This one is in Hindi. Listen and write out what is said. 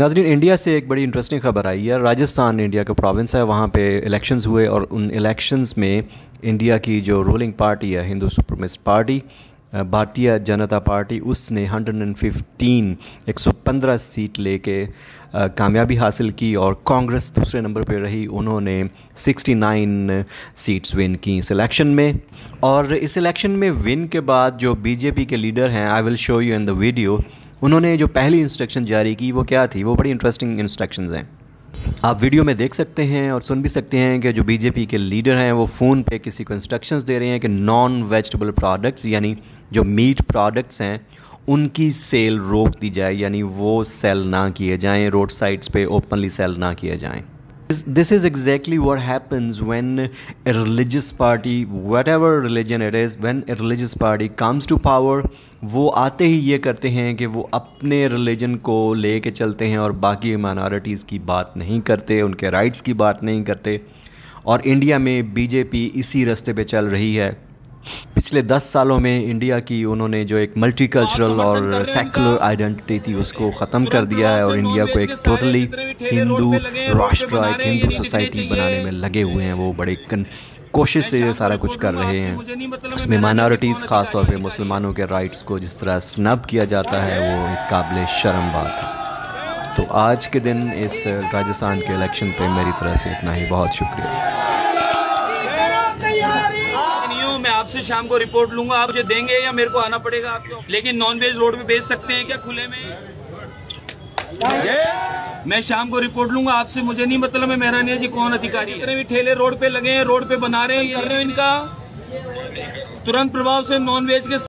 नाजरीन, इंडिया से एक बड़ी इंटरेस्टिंग खबर आई है। राजस्थान, इंडिया का प्रोविंस है, वहाँ पे इलेक्शंस हुए और उन इलेक्शंस में इंडिया की जो रूलिंग पार्टी है हिंदू सुपरमिस्ट पार्टी भारतीय जनता पार्टी, उसने 115 115 सीट लेके कामयाबी हासिल की और कांग्रेस दूसरे नंबर पर रही। उन्होंने 69 सीट्स विन की इस इलेक्शन में। और इस इलेक्शन में विन के बाद जो बीजेपी के लीडर हैं I will show you in the video उन्होंने जो पहली इंस्ट्रक्शन जारी की, वो क्या थी? वो बड़ी इंटरेस्टिंग इंस्ट्रक्शंस हैं। आप वीडियो में देख सकते हैं और सुन भी सकते हैं कि जो बीजेपी के लीडर हैं, वो फ़ोन पे किसी को इंस्ट्रक्शंस दे रहे हैं कि नॉन वेजिटेबल प्रोडक्ट्स यानी जो मीट प्रोडक्ट्स हैं, उनकी सेल रोक दी जाए, यानी वो सेल ना किए जाएँ रोड साइड्स पे ओपनली सेल ना किए जाएँ। This is exactly what happens when a religious party whatever religion it is when a religious party comes to power वो आते ही ये करते हैं कि वो अपने रिलीजन को ले कर चलते हैं और बाकी माइनॉरिटीज़ की बात नहीं करते उनके राइट्स की बात नहीं करते और इंडिया में बीजेपी इसी रास्ते पे चल रही है पिछले दस सालों में इंडिया की उन्होंने जो एक मल्टी कल्चरल और सेकुलर आइडेंटिटी थी उसको ख़त्म कर दिया है और इंडिया को एक टोटली हिंदू राष्ट्र एक हिंदू सोसाइटी बनाने में लगे हुए हैं वो बड़े कोशिश से सारा कुछ कर रहे हैं। उसमें माइनॉरिटीज़ ख़ास तौर पे मुसलमानों के राइट्स को जिस तरह स्नब किया जाता है वो एक काबिल शर्म बात है। तो आज के दिन इस राजस्थान के इलेक्शन पे मेरी तरफ़ से इतना ही। बहुत शुक्रिया मैं आपसे शाम को रिपोर्ट लूँगा, आप मुझे देंगे या मेरे को आना पड़ेगा आपको लेकिन नॉन वेज रोड पे बेच सकते हैं क्या खुले में? मैं शाम को रिपोर्ट लूँगा, आपसे मुझे नहीं मतलब है मेहरानिया जी, कौन अधिकारी इतने भी ठेले रोड पे लगे हैं, रोड पे बना रहे हैं इनका? तुरंत प्रभाव से नॉन वेज के